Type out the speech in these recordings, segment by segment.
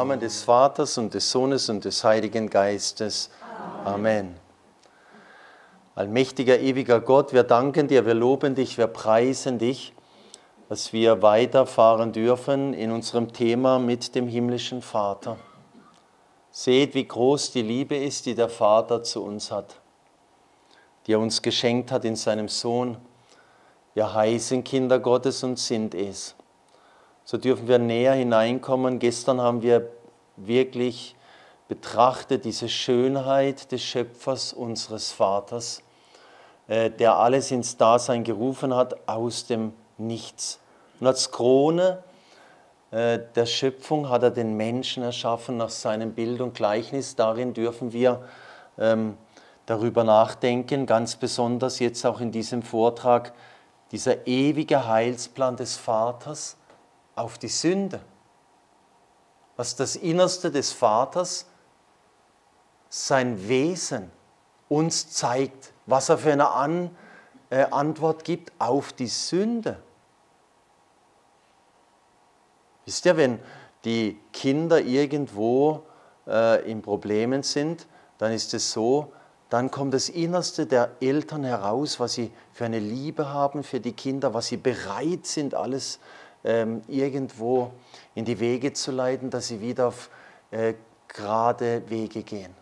Namen des Vaters und des Sohnes und des Heiligen Geistes. Amen. Allmächtiger, ewiger Gott, wir danken dir, wir loben dich, wir preisen dich, dass wir weiterfahren dürfen in unserem Thema mit dem himmlischen Vater. Seht, wie groß die Liebe ist, die der Vater zu uns hat, die er uns geschenkt hat in seinem Sohn. Wir heißen Kinder Gottes und sind es so dürfen wir näher hineinkommen. Gestern haben wir wirklich betrachtet diese Schönheit des Schöpfers unseres Vaters, äh, der alles ins Dasein gerufen hat aus dem Nichts. Und als Krone äh, der Schöpfung hat er den Menschen erschaffen nach seinem Bild und Gleichnis. Darin dürfen wir ähm, darüber nachdenken, ganz besonders jetzt auch in diesem Vortrag, dieser ewige Heilsplan des Vaters auf die Sünde, was das Innerste des Vaters, sein Wesen uns zeigt, was er für eine An äh, Antwort gibt auf die Sünde. Wisst ihr, wenn die Kinder irgendwo äh, in Problemen sind, dann ist es so, dann kommt das Innerste der Eltern heraus, was sie für eine Liebe haben für die Kinder, was sie bereit sind, alles ähm, irgendwo in die Wege zu leiten, dass sie wieder auf äh, gerade Wege gehen.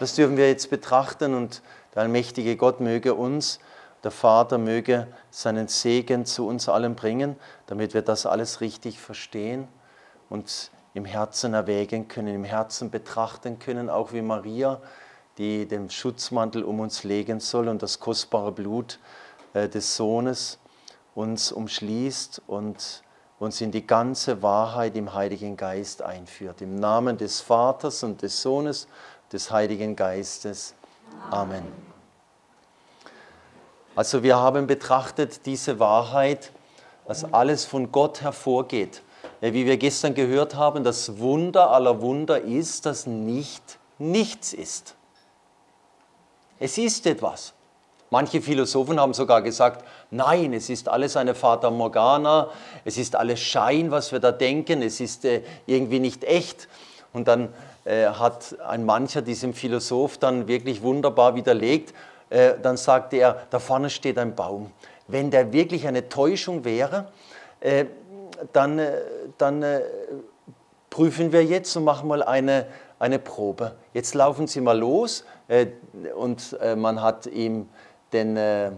Das dürfen wir jetzt betrachten und der allmächtige Gott möge uns, der Vater möge seinen Segen zu uns allen bringen, damit wir das alles richtig verstehen und im Herzen erwägen können, im Herzen betrachten können, auch wie Maria, die den Schutzmantel um uns legen soll und das kostbare Blut äh, des Sohnes uns umschließt und uns in die ganze Wahrheit im Heiligen Geist einführt. Im Namen des Vaters und des Sohnes, des Heiligen Geistes. Amen. Also wir haben betrachtet diese Wahrheit, dass alles von Gott hervorgeht. Wie wir gestern gehört haben, das Wunder aller Wunder ist, dass nicht nichts ist. Es ist etwas. Manche Philosophen haben sogar gesagt, nein, es ist alles eine Fata Morgana, es ist alles Schein, was wir da denken, es ist äh, irgendwie nicht echt. Und dann äh, hat ein mancher diesem Philosoph dann wirklich wunderbar widerlegt, äh, dann sagte er, da vorne steht ein Baum. Wenn der wirklich eine Täuschung wäre, äh, dann, äh, dann äh, prüfen wir jetzt und machen mal eine, eine Probe. Jetzt laufen Sie mal los und man hat ihm den, äh,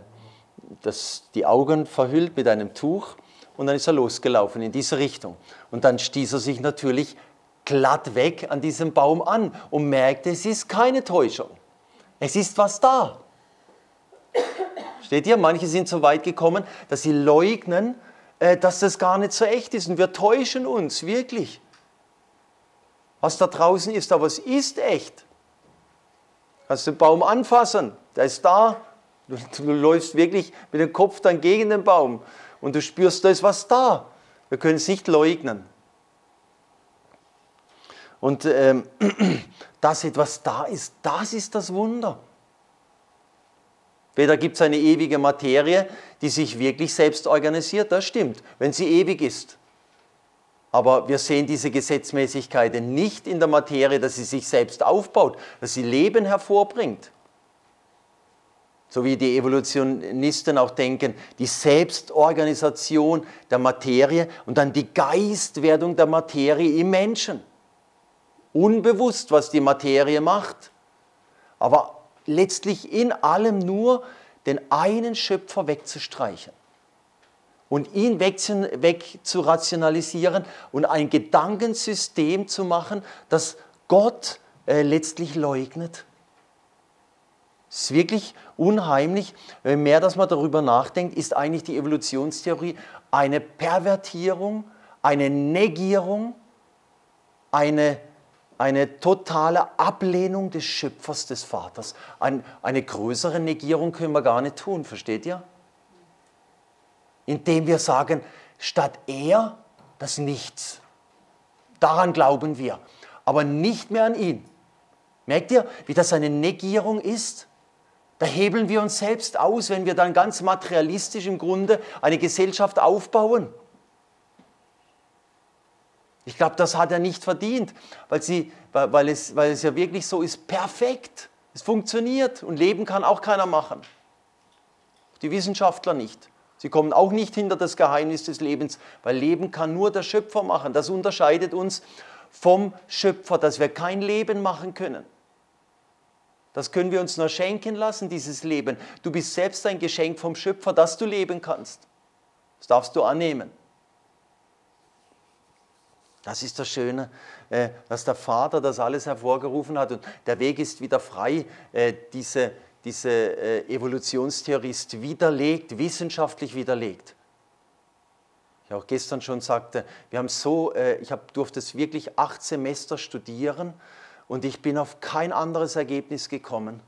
das, die Augen verhüllt mit einem Tuch und dann ist er losgelaufen in diese Richtung. Und dann stieß er sich natürlich glatt weg an diesem Baum an und merkte, es ist keine Täuschung. Es ist was da. Steht hier, manche sind so weit gekommen, dass sie leugnen, äh, dass das gar nicht so echt ist. Und wir täuschen uns, wirklich. Was da draußen ist, aber es ist echt. Kannst den Baum anfassen, der ist da, Du, du läufst wirklich mit dem Kopf dann gegen den Baum und du spürst, da ist was da. Wir können es nicht leugnen. Und ähm, dass etwas da ist, das ist das Wunder. Weder gibt es eine ewige Materie, die sich wirklich selbst organisiert, das stimmt, wenn sie ewig ist. Aber wir sehen diese Gesetzmäßigkeiten nicht in der Materie, dass sie sich selbst aufbaut, dass sie Leben hervorbringt. So wie die Evolutionisten auch denken, die Selbstorganisation der Materie und dann die Geistwerdung der Materie im Menschen. Unbewusst, was die Materie macht, aber letztlich in allem nur den einen Schöpfer wegzustreichen und ihn wegzurationalisieren und ein Gedankensystem zu machen, das Gott äh, letztlich leugnet. Es ist wirklich unheimlich. Je mehr, dass man darüber nachdenkt, ist eigentlich die Evolutionstheorie eine Pervertierung, eine Negierung, eine, eine totale Ablehnung des Schöpfers, des Vaters. Ein, eine größere Negierung können wir gar nicht tun, versteht ihr? Indem wir sagen, statt er das Nichts. Daran glauben wir, aber nicht mehr an ihn. Merkt ihr, wie das eine Negierung ist? Da hebeln wir uns selbst aus, wenn wir dann ganz materialistisch im Grunde eine Gesellschaft aufbauen. Ich glaube, das hat er nicht verdient, weil, sie, weil, es, weil es ja wirklich so ist, perfekt. Es funktioniert und Leben kann auch keiner machen. Die Wissenschaftler nicht. Sie kommen auch nicht hinter das Geheimnis des Lebens, weil Leben kann nur der Schöpfer machen. Das unterscheidet uns vom Schöpfer, dass wir kein Leben machen können. Das können wir uns nur schenken lassen, dieses Leben. Du bist selbst ein Geschenk vom Schöpfer, dass du leben kannst. Das darfst du annehmen. Das ist das Schöne, äh, dass der Vater das alles hervorgerufen hat und der Weg ist wieder frei, äh, diese, diese äh, Evolutionstheorie ist widerlegt, wissenschaftlich widerlegt. Ich auch gestern schon sagte, wir haben so, ich durfte es wirklich acht Semester studieren und ich bin auf kein anderes Ergebnis gekommen.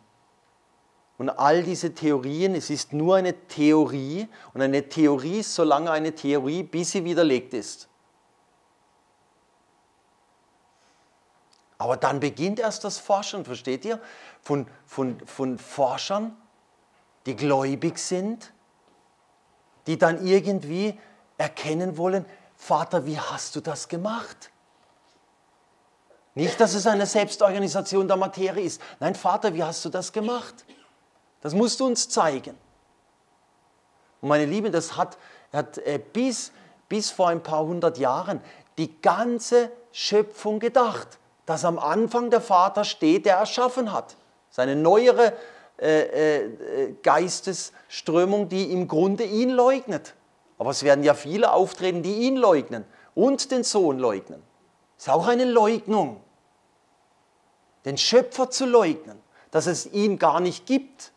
Und all diese Theorien, es ist nur eine Theorie und eine Theorie ist so lange eine Theorie, bis sie widerlegt ist. Aber dann beginnt erst das Forschen, versteht ihr? Von, von, von Forschern, die gläubig sind, die dann irgendwie erkennen wollen, Vater, wie hast du das gemacht? Nicht, dass es eine Selbstorganisation der Materie ist. Nein, Vater, wie hast du das gemacht? Das musst du uns zeigen. Und meine Lieben, das hat, hat äh, bis, bis vor ein paar hundert Jahren die ganze Schöpfung gedacht dass am Anfang der Vater steht, der erschaffen hat. Seine neuere äh, äh, Geistesströmung, die im Grunde ihn leugnet. Aber es werden ja viele auftreten, die ihn leugnen und den Sohn leugnen. Ist auch eine Leugnung. Den Schöpfer zu leugnen, dass es ihn gar nicht gibt.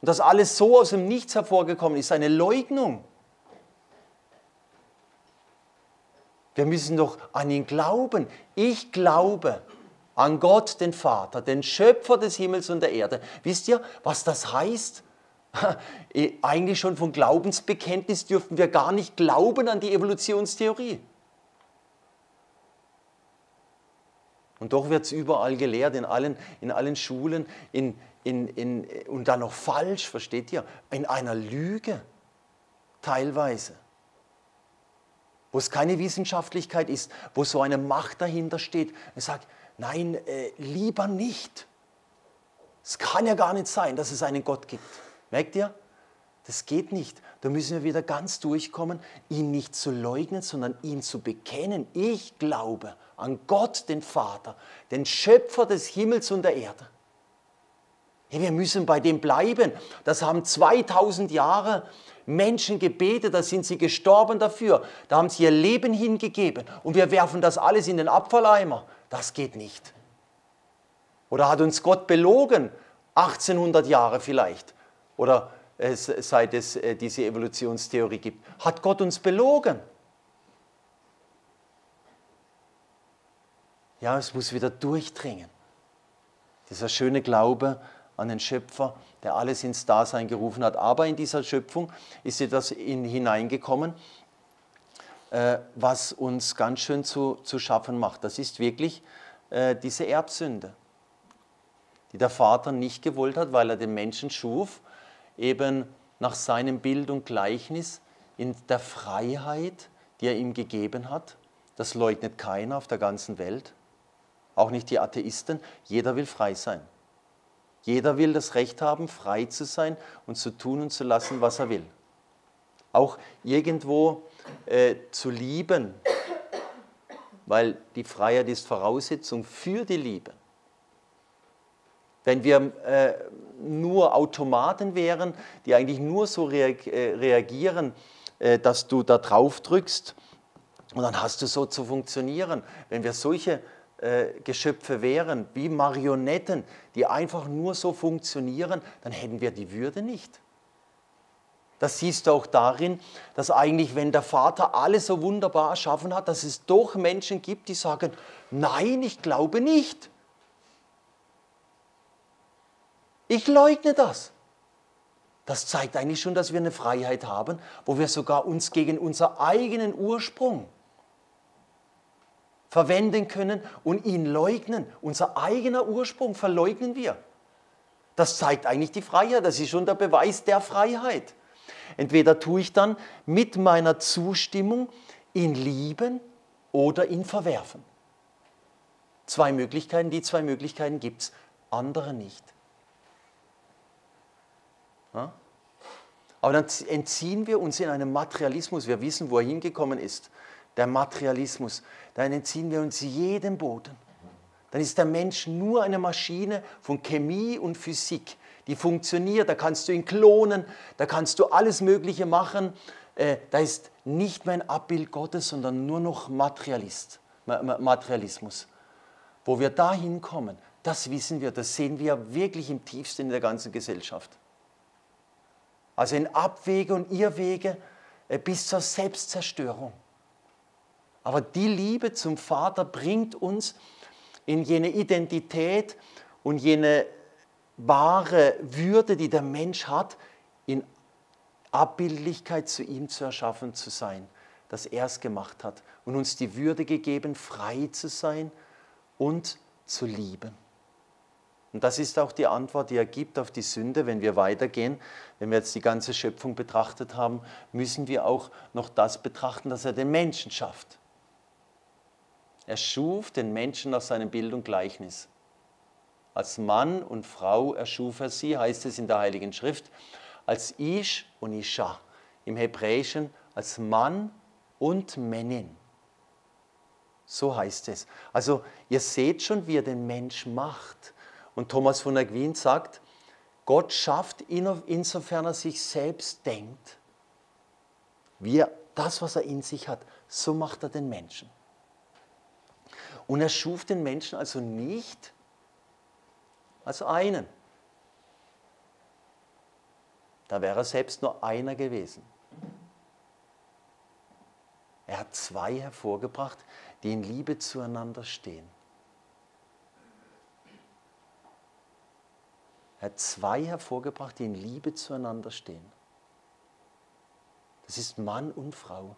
Und dass alles so aus dem Nichts hervorgekommen ist, eine Leugnung. Wir müssen doch an ihn glauben. Ich glaube an Gott, den Vater, den Schöpfer des Himmels und der Erde. Wisst ihr, was das heißt? Eigentlich schon von Glaubensbekenntnis dürften wir gar nicht glauben an die Evolutionstheorie. Und doch wird es überall gelehrt, in allen, in allen Schulen, in, in, in, und dann noch falsch, versteht ihr? In einer Lüge teilweise wo es keine Wissenschaftlichkeit ist, wo so eine Macht dahinter steht und sagt, nein, äh, lieber nicht. Es kann ja gar nicht sein, dass es einen Gott gibt. Merkt ihr? Das geht nicht. Da müssen wir wieder ganz durchkommen, ihn nicht zu leugnen, sondern ihn zu bekennen. Ich glaube an Gott, den Vater, den Schöpfer des Himmels und der Erde. Hey, wir müssen bei dem bleiben. Das haben 2000 Jahre Menschen gebetet, da sind sie gestorben dafür, da haben sie ihr Leben hingegeben und wir werfen das alles in den Abfalleimer. Das geht nicht. Oder hat uns Gott belogen, 1800 Jahre vielleicht, oder äh, seit es äh, diese Evolutionstheorie gibt. Hat Gott uns belogen? Ja, es muss wieder durchdringen. Dieser schöne Glaube an den Schöpfer, der alles ins Dasein gerufen hat. Aber in dieser Schöpfung ist etwas in, hineingekommen, äh, was uns ganz schön zu, zu schaffen macht. Das ist wirklich äh, diese Erbsünde, die der Vater nicht gewollt hat, weil er den Menschen schuf, eben nach seinem Bild und Gleichnis in der Freiheit, die er ihm gegeben hat. Das leugnet keiner auf der ganzen Welt, auch nicht die Atheisten. Jeder will frei sein. Jeder will das Recht haben, frei zu sein und zu tun und zu lassen, was er will. Auch irgendwo äh, zu lieben, weil die Freiheit ist Voraussetzung für die Liebe. Wenn wir äh, nur Automaten wären, die eigentlich nur so äh, reagieren, äh, dass du da drauf drückst und dann hast du so zu funktionieren. Wenn wir solche äh, Geschöpfe wären, wie Marionetten, die einfach nur so funktionieren, dann hätten wir die Würde nicht. Das siehst du auch darin, dass eigentlich, wenn der Vater alles so wunderbar erschaffen hat, dass es doch Menschen gibt, die sagen, nein, ich glaube nicht. Ich leugne das. Das zeigt eigentlich schon, dass wir eine Freiheit haben, wo wir sogar uns gegen unseren eigenen Ursprung verwenden können und ihn leugnen. Unser eigener Ursprung verleugnen wir. Das zeigt eigentlich die Freiheit. Das ist schon der Beweis der Freiheit. Entweder tue ich dann mit meiner Zustimmung ihn lieben oder ihn verwerfen. Zwei Möglichkeiten, die zwei Möglichkeiten gibt es, andere nicht. Ja? Aber dann entziehen wir uns in einem Materialismus. Wir wissen, wo er hingekommen ist. Der Materialismus. Dann entziehen wir uns jedem Boden. Dann ist der Mensch nur eine Maschine von Chemie und Physik, die funktioniert. Da kannst du ihn klonen, da kannst du alles Mögliche machen. Äh, da ist nicht mehr ein Abbild Gottes, sondern nur noch Materialist, Materialismus. Wo wir da hinkommen, das wissen wir, das sehen wir wirklich im tiefsten in der ganzen Gesellschaft. Also in Abwege und Irrwege äh, bis zur Selbstzerstörung. Aber die Liebe zum Vater bringt uns in jene Identität und jene wahre Würde, die der Mensch hat, in Abbildlichkeit zu ihm zu erschaffen zu sein, dass er es gemacht hat und uns die Würde gegeben, frei zu sein und zu lieben. Und das ist auch die Antwort, die er gibt auf die Sünde. Wenn wir weitergehen, wenn wir jetzt die ganze Schöpfung betrachtet haben, müssen wir auch noch das betrachten, dass er den Menschen schafft. Er schuf den Menschen nach seinem Bild und Gleichnis. Als Mann und Frau erschuf er sie, heißt es in der Heiligen Schrift, als Ish und Isha, im Hebräischen als Mann und Männin. So heißt es. Also ihr seht schon, wie er den Mensch macht. Und Thomas von Aquin sagt, Gott schafft insofern er sich selbst denkt, wie er das, was er in sich hat, so macht er den Menschen. Und er schuf den Menschen also nicht als einen. Da wäre er selbst nur einer gewesen. Er hat zwei hervorgebracht, die in Liebe zueinander stehen. Er hat zwei hervorgebracht, die in Liebe zueinander stehen. Das ist Mann und Frau.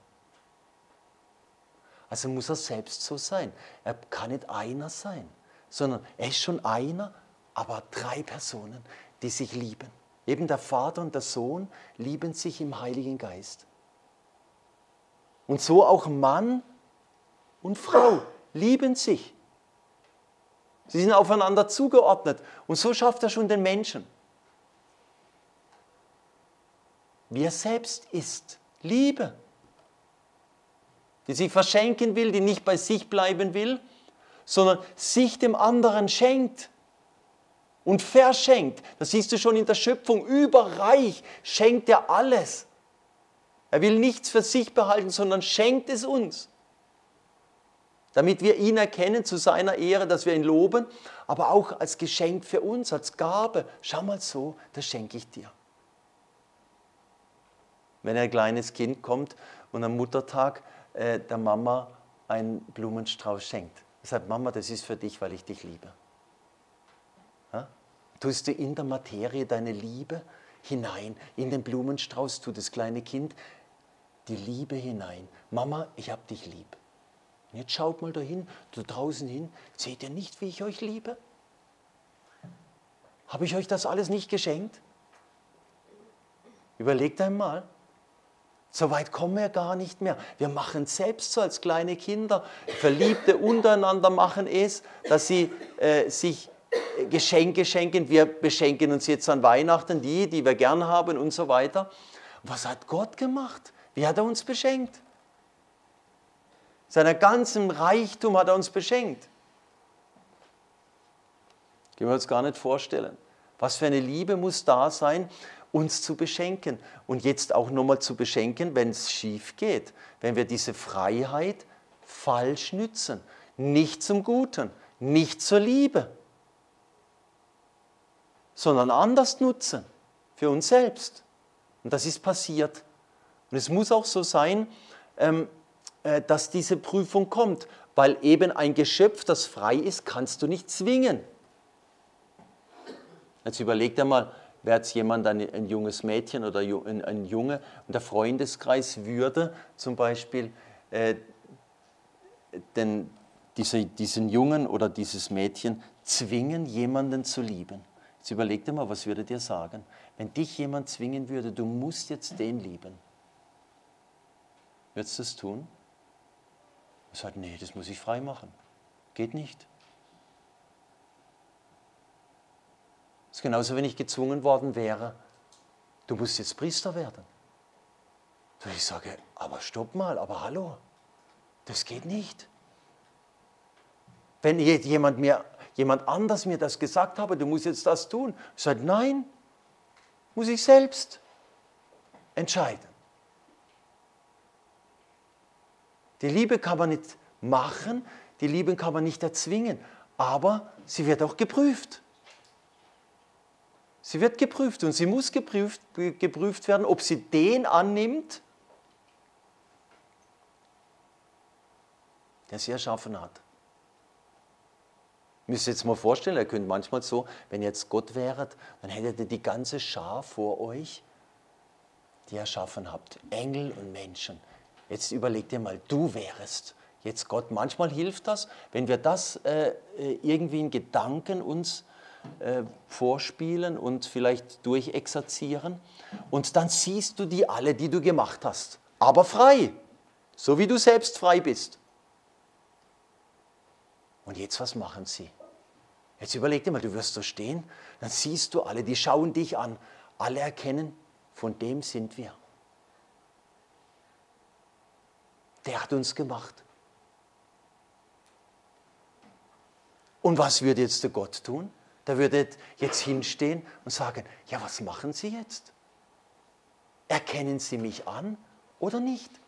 Also muss er selbst so sein. Er kann nicht einer sein, sondern er ist schon einer, aber drei Personen, die sich lieben. Eben der Vater und der Sohn lieben sich im Heiligen Geist. Und so auch Mann und Frau lieben sich. Sie sind aufeinander zugeordnet. Und so schafft er schon den Menschen. Wie er selbst ist. Liebe. Die sich verschenken will, die nicht bei sich bleiben will, sondern sich dem anderen schenkt und verschenkt. Das siehst du schon in der Schöpfung. Überreich schenkt er alles. Er will nichts für sich behalten, sondern schenkt es uns damit wir ihn erkennen zu seiner Ehre, dass wir ihn loben, aber auch als Geschenk für uns, als Gabe. Schau mal so, das schenke ich dir. Wenn ein kleines Kind kommt und am Muttertag äh, der Mama einen Blumenstrauß schenkt, sagt Mama, das ist für dich, weil ich dich liebe. Ja? Tust du in der Materie deine Liebe hinein, in den Blumenstrauß tut das kleine Kind die Liebe hinein. Mama, ich hab dich lieb. Und jetzt schaut mal dahin, da draußen hin. Seht ihr nicht, wie ich euch liebe? Habe ich euch das alles nicht geschenkt? Überlegt einmal. So weit kommen wir gar nicht mehr. Wir machen selbst so als kleine Kinder. Verliebte untereinander machen es, dass sie äh, sich Geschenke schenken. Wir beschenken uns jetzt an Weihnachten, die, die wir gern haben und so weiter. Was hat Gott gemacht? Wie hat er uns beschenkt? Seiner ganzen Reichtum hat er uns beschenkt. Können wir uns gar nicht vorstellen. Was für eine Liebe muss da sein, uns zu beschenken. Und jetzt auch nochmal zu beschenken, wenn es schief geht. Wenn wir diese Freiheit falsch nützen. Nicht zum Guten, nicht zur Liebe, sondern anders nutzen. Für uns selbst. Und das ist passiert. Und es muss auch so sein, ähm, äh, dass diese Prüfung kommt, weil eben ein Geschöpf, das frei ist, kannst du nicht zwingen. Jetzt überleg dir mal, wäre jetzt jemand, ein, ein, junges Mädchen oder ein, ein Junge, und der Freundeskreis würde zum Beispiel äh, den, diese, diesen Jungen oder dieses Mädchen zwingen, jemanden zu lieben. Jetzt überleg dir mal, was würde dir sagen, wenn dich jemand zwingen würde, du musst jetzt den lieben. Würdest du es tun? Er sagt, nee, das muss ich frei machen. Geht nicht. Ist genauso, wenn ich gezwungen worden wäre, du musst jetzt Priester werden. Und ich sage, aber stopp mal, aber hallo, das geht nicht. Wenn jemand, mir, jemand anders mir das gesagt habe, du musst jetzt das tun, ich sage, nein, muss ich selbst entscheiden. Die Liebe kann man nicht machen, die Liebe kann man nicht erzwingen, aber sie wird auch geprüft. Sie wird geprüft und sie muss geprüft, geprüft werden, ob sie den annimmt, der sie erschaffen hat. Müsst ihr jetzt mal vorstellen, ihr könnt manchmal so, wenn ihr jetzt Gott wäret, dann hättet ihr die ganze Schar vor euch, die ihr erschaffen habt. Engel und Menschen. Jetzt überleg dir mal, du wärest jetzt Gott. Manchmal hilft das, wenn wir das äh, äh irgendwie in Gedanken uns äh, vorspielen und vielleicht durchexerzieren. Und dann siehst du die alle, die du gemacht hast, aber frei, so wie du selbst frei bist. Und jetzt, was machen sie? Jetzt überleg dir mal, du wirst so stehen, dann siehst du alle, die schauen dich an, alle erkennen, von dem sind wir. Der hat uns gemacht. Und was würde jetzt der Gott tun? Der würde jetzt hinstehen und sagen, ja, was machen Sie jetzt? Erkennen Sie mich an oder nicht?